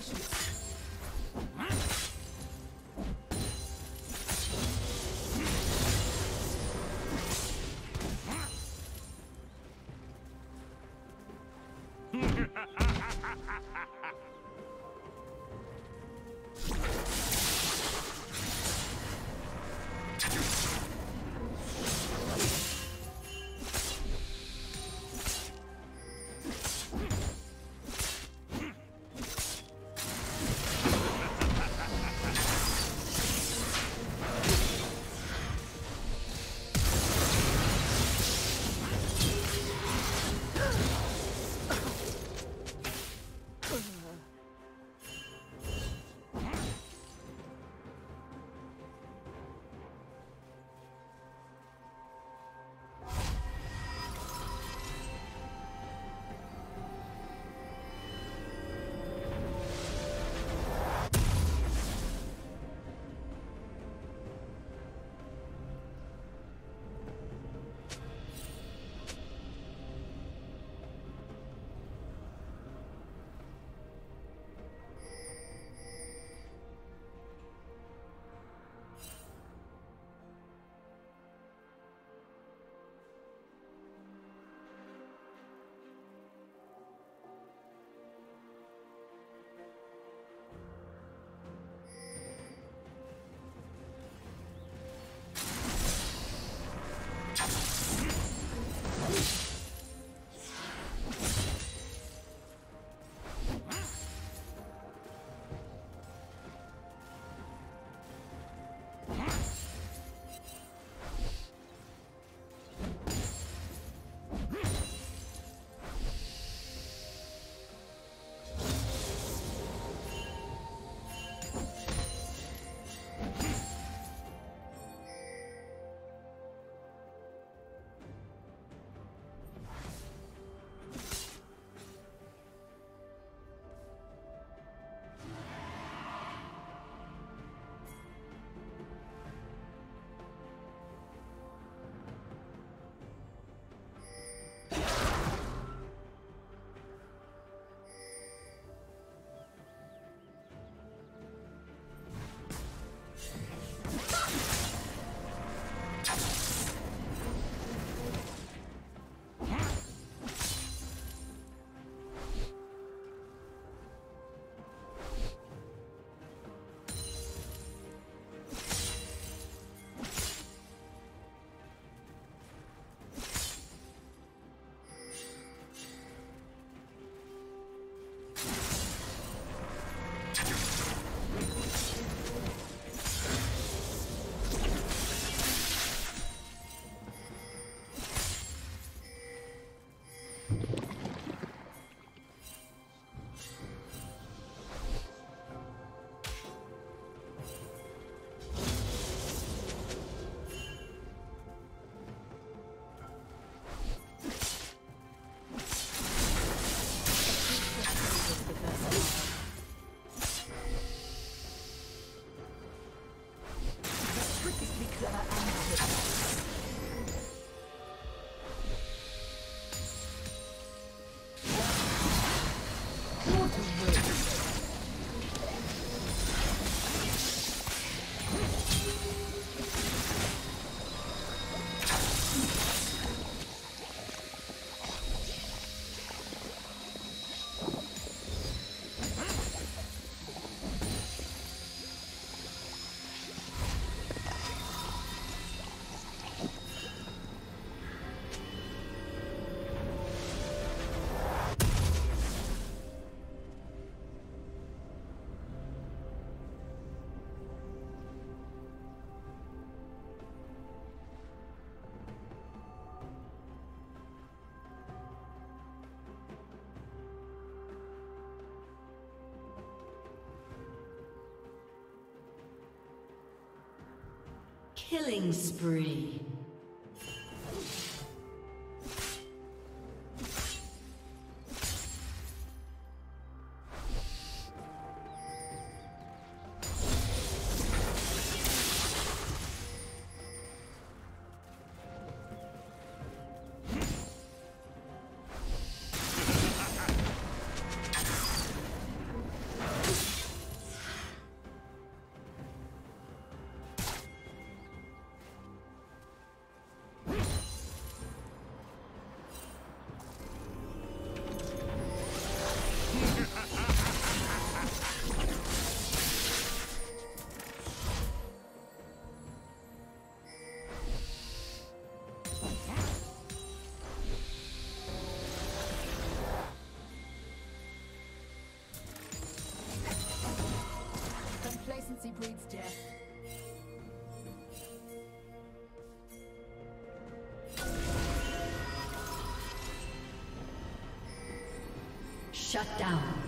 Congratulations. Killing spree. Shut down.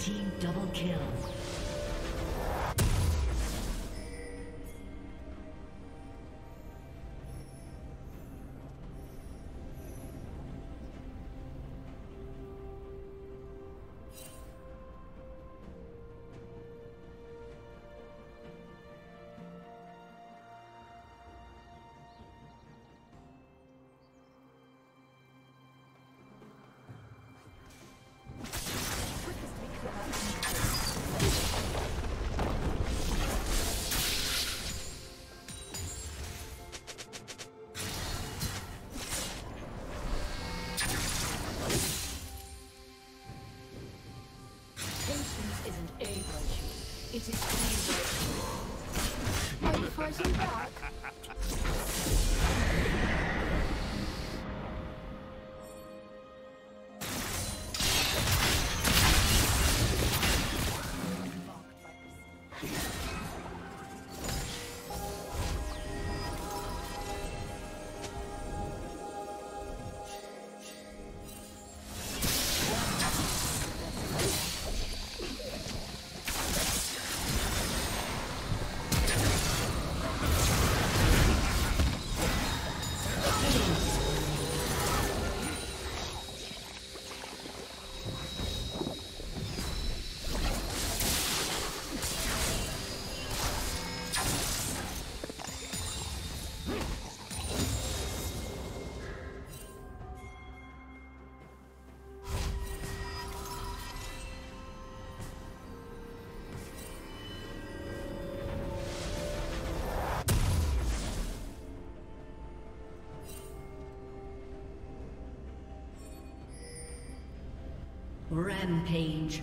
Team double kill. Patience isn't a virtue. It is a virtue. Are you fighting back? Rampage.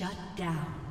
Shut down.